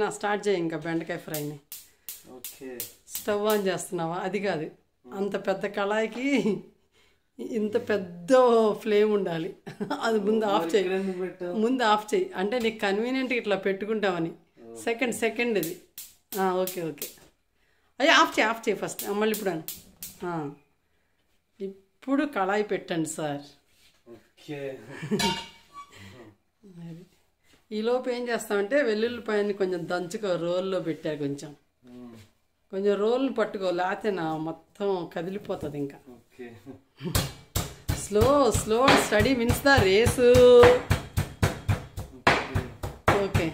చిన్న స్టార్ట్ చేయి ఇంకా బెండకాయ ఫ్రైని. ఓకే. స్టవ్ ఆన్ చేస్తున్నావా? అది కాదు. అంత పెద్ద కళాయికి ఇంత పెద్ద ఫ్లేమ్ ఉండాలి. అది ముందు ఆఫ్ చేయి. ముందు ఆఫ్ చేయి. అంటే నీకు కన్వీనియంట్గా ఇట్లా పెట్టుకుంటామని సెకండ్ సెకండ్ ఇది. Okay okay. అయ్యా ఆఫ్ చేయి ఆఫ్ చేయి ఫస్ట్. మళ్ళీ ఇప్పుడు అను. ఇప్పుడు కళాయి పెట్టండి సార్. ఓకే. ఈలోపు ఏం చేస్తామంటే వెల్లుల్లిపాయని కొంచెం దంచుకో రోల్లో పెట్టా కొంచెం. కొంచెం రోల్ని పట్టుకో లేకపోతే నా మొత్తం కదిలిపోతుంది ఇంకా. Slow slow steady means the race. Okay.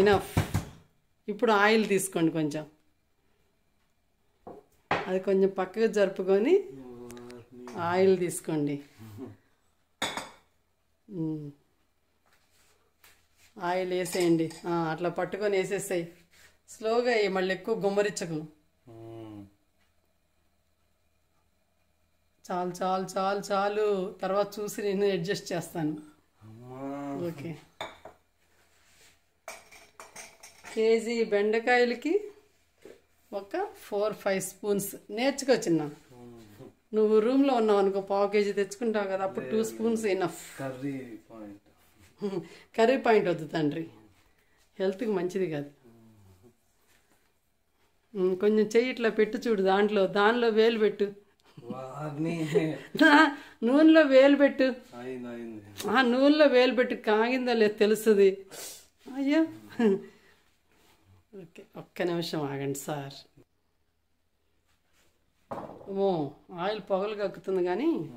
Enough. ఇప్పుడు ఆయిల్ తీసుకోండి కొంచెం. అది కొంచెం పక్కకు జరుపుకొని ఆయిల్ తీసుకోండి. ఆయిల్ వేసేయండి. అట్లా పట్టుకొని వేసేసాయి. స్లోగా వేయి మళ్ళీ ఎక్కువ గుమ్మరించకు మ్మ్. చాలు చాలు చాలు చాలు. తర్వాత చూసి నేను అడ్జస్ట్ చేస్తాను. ఓకే. కేజీ బెండకాయలకి ఒక ఫోర్ ఫైవ్ స్పూన్స్. నేర్చుకో చిన్న. నువ్వు రూమ్లో ఉన్నావు అనుకో పావు కేజీ తెచ్చుకుంటావు కదా అప్పుడు two spoons enough curry point curry point వద్దు తండ్రి. హెల్త్కి మంచిది కాదు. కొంచెం చెయ్యి ఇట్లా పెట్టు చూడు దాంట్లో దానిలో వేలు పెట్టు. నూనెలో వేలు పెట్టు. ఆ నూనెలో వేలు పెట్టి కాగిందో లేదు తెలుస్తుంది. అయ్యో. ఓకే ఒక్క నిమిషం ఆగండి సార్. ఓ ఆయిల్ పొగలు కక్కుతుంది కానీ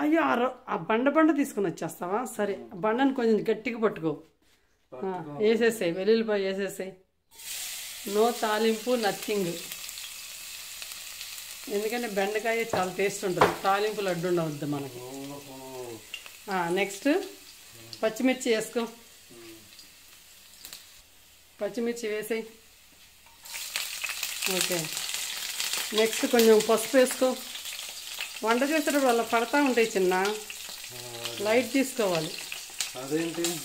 అయ్యో ఆ రొ- ఆ బండ బండ తీసుకుని వచ్చేస్తావా? సరే బండని కొంచెం గట్టిగా పట్టుకో. వేసేసాయి వెల్లుల్లిపాయ వేసేసాయి. నో తాలింపు నథింగ్. ఎందుకంటే బెండకాయ చాలా టేస్ట్ ఉంటుంది. తాలింపు లడ్డు ఉండవద్దు మనకి. నెక్స్ట్ పచ్చిమిర్చి వేసుకో. పచ్చిమిర్చి వేసేయి. ఓకే. నెక్స్ట్ కొంచెం పసుపు వేసుకో. వంట చేసేటప్పుడు అలా పడతా ఉంటాయి చిన్న. లైట్ తీసుకోవాలి. అదేంటి?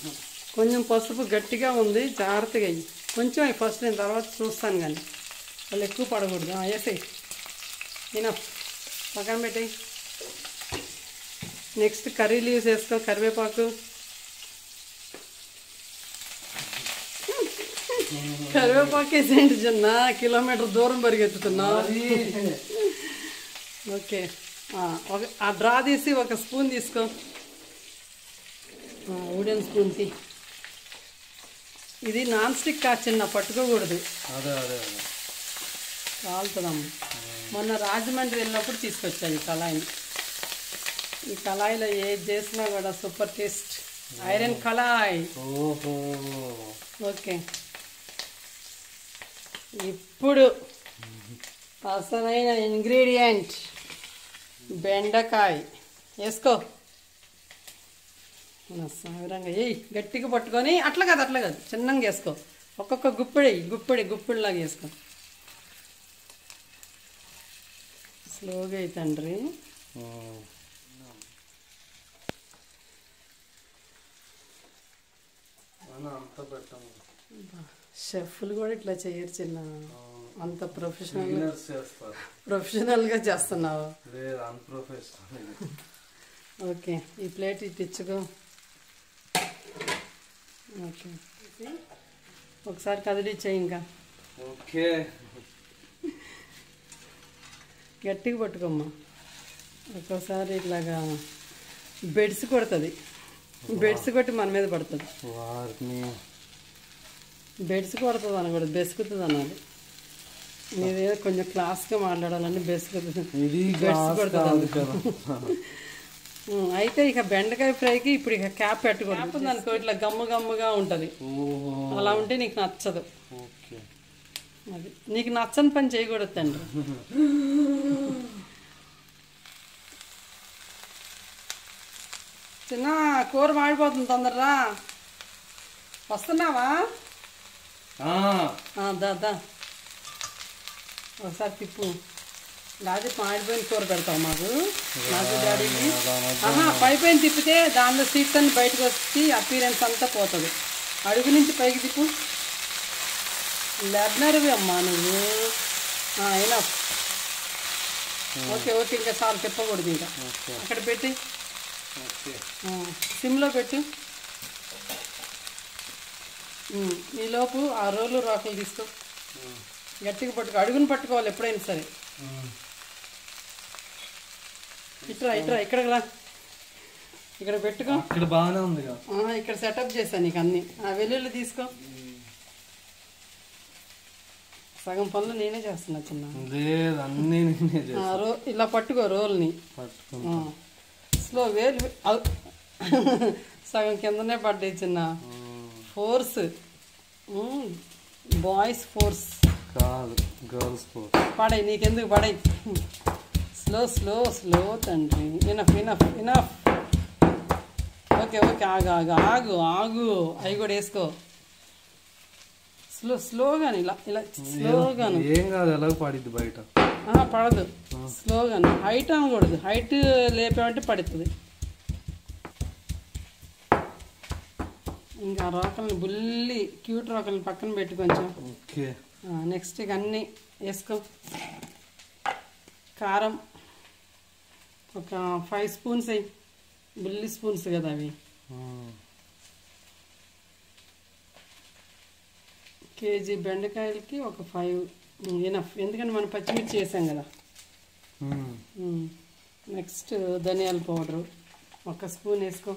కొంచెం పసుపు గట్టిగా ఉంది జాగ్రత్తగా అయ్యి కొంచెం అయ్యి ఫస్ట్ నేను తర్వాత చూస్తాను కానీ. వాళ్ళు ఎక్కువ పడకూడదు. ఆ, వేసేయి. నేను పక్కన పెట్టేయి. నెక్స్ట్ కర్రీ లీవ్స్ వేసుకో కరివేపాకు. కరివేపాకు వేసేయండి చిన్న. కిలోమీటర్ దూరం పరిగెత్తుతున్నావు. మరి. ఓకే. ఆ, ఒక ఆ డ్రా తీసి ఒక స్పూన్ తీసుకో. వుడెన్ స్పూన్ తీ. ఇది నాన్ స్టిక్ కా చిన్న పట్టుకోకూడదు. అదే అదే అదే. కాలుతుందమ్మ. మొన్న రాజమండ్రి వెళ్ళినప్పుడు తీసుకొచ్చాను ఈ కళాయిని. ఈ కళాయిలో ఏది చేసినా కూడా సూపర్ టేస్ట్. ఐరన్ కళాయి. ఓహో. ఓకే. ఇప్పుడు అసలైన ఇంగ్రీడియంట్ బెండకాయ. వేసుకో. సాగరంగా ఏయ్ గట్టిగా పట్టుకొని అట్లా కాదు అట్లా కాదు. చిన్నగా వేసుకో. ఒక్కొక్క గుప్పిడి గుప్పిడి గుప్పిడిలాగా వేసుకో. స్లోగా అయి తండ్రి. మ్మ్. అన్న అంత పెట్టము షెఫ్లు కూడా ఇట్లా చేయరు చిన్న. అంత ప్రొఫెషనల్ ప్రొఫెషనల్గా చేస్తున్నావు. ఓకే ఈ ప్లేట్ ఇటు ఇచ్చుకో. ఓకే. ఒకసారి కదిలిచ్చేయి ఇంకా. ఓకే. గట్టిగా పట్టుకోమ్మా. ఒక్కోసారి ఇట్లాగా బెడ్స్ కొడుతుంది. బెడ్స్ కొట్టి మన మీద పడుతుంది. బెడ్స్ కొడుతుంది అనకూడదు బెసుకుతుంది అనాలి మీదేదో కొంచెం క్లాస్గా మాట్లాడాలని బెసుకుతుంది అయితే ఇక బెండకాయ ఫ్రైకి ఇప్పుడు ఇక క్యాప్ పెట్టుకోండి అనుకో ఇట్లా గమ్ము గమ్ముగా ఉంటుంది. ఓహో. అలా ఉంటే నీకు నచ్చదు. ఓకే. అది. నీకు నచ్చని పని చేయకూడదు తండ్రి. చిన్న కూర మాడిపోతుంది తొందరరా. వస్తున్నావా? దా ఒకసారి తిప్పు లేకపోతే మాడిపోయిన కూర పెడతావు మాకు. నాకు డాడీకి ఆహా పై పైన తిప్పితే దానిలో సీట్స్ అన్ని బయటకు వచ్చి అపీరెన్స్ అంతా పోతుంది. అడుగు నుంచి పైకి తిప్పు. లెబ్నర్వి అమ్మా నువ్వు. అయినా. ఓకే ఓకే ఇంకా చాలు తిప్పకూడదు ఇంకా. అక్కడ పెట్టి. సిమ్లో పెట్టు. ఈలోపు ఆ రోలు రాకులు తీసుకో. గట్టిగా పట్టుకో అడుగుని పట్టుకోవాలి ఎప్పుడైనా సరే. ఇట్రా ఇట్రా ఇక్కడికి రా. ఇక్కడ పెట్టుకో. ఇక్కడ బాగానే ఉంది ఇక్కడ సెటప్ చేశాను నీకు అన్ని. ఆ వెల్లుల్లి తీసుకో. సగం పనులు నేనే చేస్తున్నా చిన్న. రో ఇలా పట్టుకో రోల్ని. స్లో వేలు. సగం కిందనే పడ్డాయి చిన్న. ఫోర్స్. బాయ్స్ ఫోర్స్ కాదు గర్ల్స్ స్పోర్ట్ పడై నీకెందుకు పడై స్లో స్లో స్లో తండ్రి. Enough enough enough okay okay ఆగు ఆగు ఆగు ఆగు. అవి కూడా వేసుకో. స్లో స్లోగాను ఇలా ఇలా స్లోగాను ఏం కాదు ఎలాగో పడిద్ది బయట. పడదు. స్లోగాను హైట్ అనకూడదు. హైట్ లేపామంటే పడుతుంది. ఇంకా రోకల్ని బుల్లి క్యూట్ రోకల్ని పక్కన పెట్టి కొంచెం. ఓకే. నెక్స్ట్ ఇక అన్నీ వేసుకో. కారం ఒక ఫైవ్ స్పూన్స్ అయ్యి బుల్లి స్పూన్స్ కదా అవి. కేజీ బెండకాయలకి ఒక ఫైవ్ ఎనఫ్ ఎందుకంటే మనం పచ్చిమిర్చి వేసాం కదా. నెక్స్ట్ ధనియాల పౌడరు. ఒక స్పూన్ వేసుకో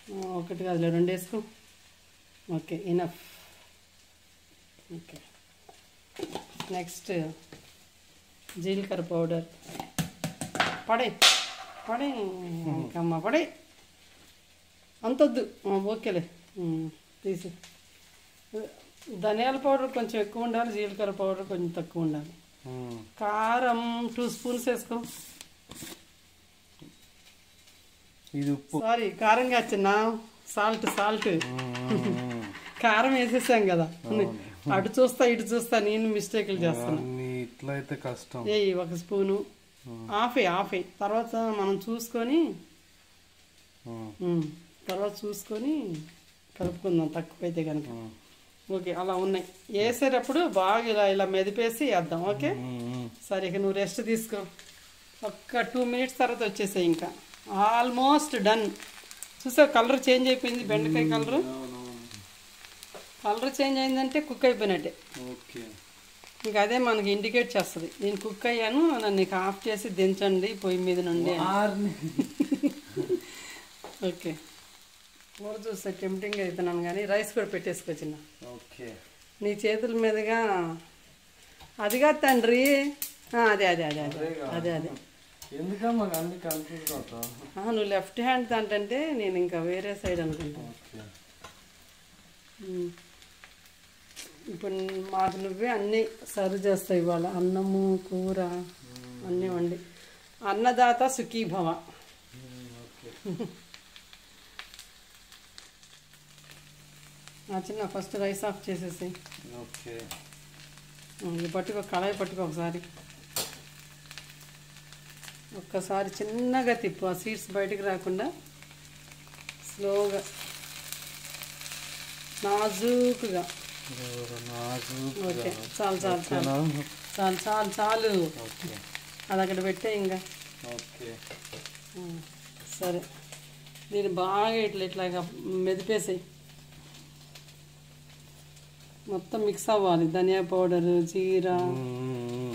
ఆ, ఒకటి కాదులే రెండు వేసుకో. ఓకే ఇనఫ్ ఓకే నెక్స్ట్ జీలకర్ర పౌడర్. పడే పడే ఇంకమ్మ పడే. అంతొద్దు. ఓకేలే. ఉమ్, తీసి. ధనియాల పౌడర్ కొంచెం ఎక్కువ ఉండాలి జీలకర్ర పౌడర్ కొంచెం తక్కువ ఉండాలి. కారం టూ స్పూన్స్ వేసుకో. ఇది ఉప్పు. సారీ కారం కాచిన సాల్ట్ సాల్ట్. కారం వేసేసాం కదా. అటు చూస్తా ఇటు చూస్తా నేను మిస్టేక్లు చేస్తాను ఇట్లా అయితే కష్టం. ఏ ఒక స్పూను. ఆఫే ఆఫే. తర్వాత మనం చూసుకొని తర్వాత చూసుకొని కలుపుకుందాం తక్కువైతే కనుక. ఓకే అలా ఉన్నాయి. వేసేటప్పుడు బాగా ఇలా ఇలా మెదిపేసి వేద్దాం ఓకే. సరే ఇక నువ్వు రెస్ట్ తీసుకో. ఒక్క టూ మినిట్స్ తర్వాత వచ్చేసాయి ఇంకా. Almost done. చూసావు కలర్ చేంజ్ అయిపోయింది బెండకాయ కలర్. కలర్ చేంజ్ అయిందంటే కుక్ అయిపోయినట్టే. ఓకే. ఇంకా అదే మనకి ఇండికేట్ చేస్తుంది. నేను కుక్ అయ్యాను నన్ను నీకు ఆఫ్ చేసి దించండి పొయ్యి మీద నుండి. ఓకే. కూర చూస్తే టెంప్టింగ్ అవుతున్నాను కానీ రైస్ కూడా పెట్టేసుకో చిన్న. ఓకే. నీ చేతుల మీదుగా అదిగా తండ్రి. అదే అదే అదే అదే అదే అదే. ఎందుకమ్మా అన్ని కన్ఫ్యూజ్ అవుతావు నువ్వు లెఫ్ట్ హ్యాండ్ అంటే నేను ఇంకా వేరే సైడ్ అనుకుంటా. ఓకే. ఉమ్. ఇప్పుడు మాకు నువ్వే అన్నీ సర్వ్ చేస్తావు ఇవాళ. అన్నము కూర అన్నీ వండి. అన్నదాత సుఖీభవ. చిన్న ఫస్ట్ రైస్ ఆఫ్ చేసేసి. ఓకే. పట్టుకో కళాయి పట్టుకో ఒకసారి. ఒక్కసారి చిన్నగా తిప్పు. ఆ సీడ్స్ బయటికి రాకుండా స్లోగా నాజూకుగా. ఓకే చాలు చాలు చాలు? చాలు చాలు చాలు. అది అక్కడ పెట్టే ఇంకా. సరే. దీన్ని బాగా ఇట్లా ఇట్లాగా మెదిపేసాయి. మొత్తం మిక్స్ అవ్వాలి. ధనియా పౌడర్ జీర.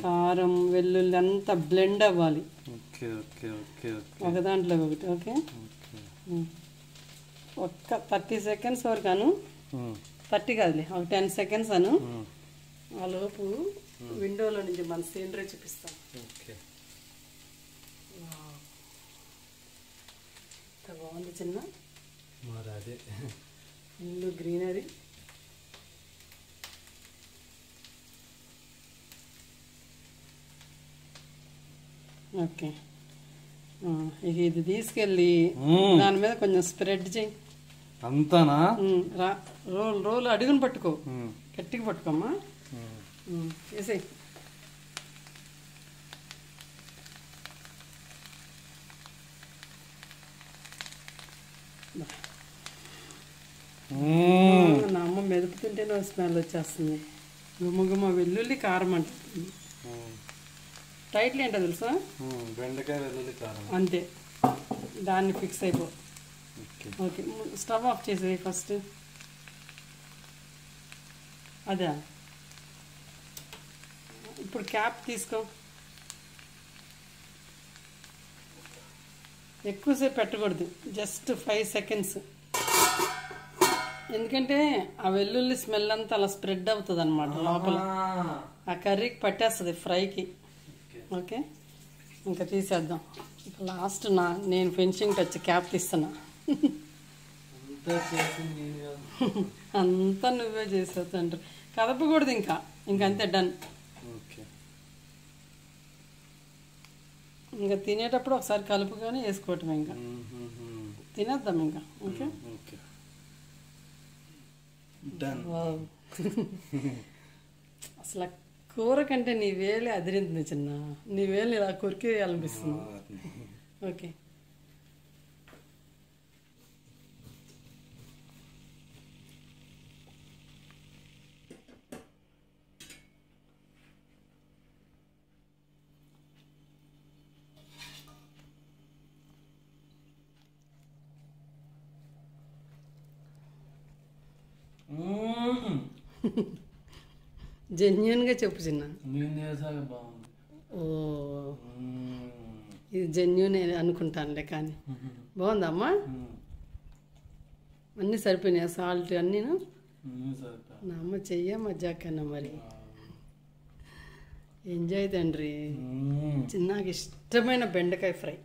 కారం వెల్లుల్లి అంతా బ్లెండ్ అవ్వాలి. Okay okay okay okay. ఒక దాంట్లో ఒకటి ఓకే. ఒక్క థర్టీ సెకండ్స్ వరకు అను. థర్టీ కాదులే ఒక టెన్ సెకండ్స్ అను. ఆ లోపు విండోలో నుంచి మన సీనరీ చూపిస్తాం. ఓకే. బాగుంది చిన్న? మరి అదే. ఇల్లు గ్రీనరీ. ఓకే. ఇక ఇది తీసుకెళ్ళి. దాని మీద కొంచెం స్ప్రెడ్ చేయి. అంతానా? రా రోల్ రోల్ అడుగుని పట్టుకో. మ్మ్. గట్టిగా పట్టుకోమ్మా. వేసేయ్ బా. నా అమ్మ మెదుపుతుంటేనే స్మెల్ వచ్చేస్తుంది. గుమ్మ గుమ్మ వెల్లుల్లి కారం అంటుంది. టైటిల్ ఏంటో తెలుసా? బెండకాయ వెల్లుల్లి కారం. అంతే. దాన్ని ఫిక్స్ అయిపో. ఓకే. స్టవ్ ఆఫ్ చేసేది ఫస్ట్. అదే? ఇప్పుడు క్యాప్ తీసుకో. ఎక్కువసేపు పెట్టకూడదు. Just five seconds. ఎందుకంటే ఆ వెల్లుల్లి స్మెల్ అంతా అలా స్ప్రెడ్ అవుతుంది అనమాట లోపల ఆ కర్రీకి పట్టేస్తుంది ఫ్రైకి. ఓకే? ఇంకా తీసేద్దాం. ఇక లాస్ట్ నా నేను ఫినిషింగ్ టచ్ క్యాప్ తీస్తున్నా. అంతా నువ్వే చేసావు తండ్రి. కదపకూడదు ఇంకా. ఇంకా అంతే డన్ ఓకే. ఇంకా తినేటప్పుడు ఒకసారి కలుపుకొని వేసుకోవటం ఇంకా. తినేద్దాం ఇంకా. ఓకే. అసలు కూర కంటే నీ వేలే అదిరింది చిన్న. నీ వేలు ఇలా కొరికేయాలనిపిస్తుంది. ఓకే. జెన్యున్గా చెప్పు చిన్న. ఓ. ఇది జెన్యున్ అనుకుంటానులే కానీ. బాగుందమ్మా? మ్మ్. అన్నీ సరిపోయినాయి? సాల్ట్ అన్నీను. నా అమ్మ చెయ్య మజ్జాకన్నా మరి. ఎంజాయ్ తండ్రి. చిన్నకి ఇష్టమైన బెండకాయ ఫ్రై.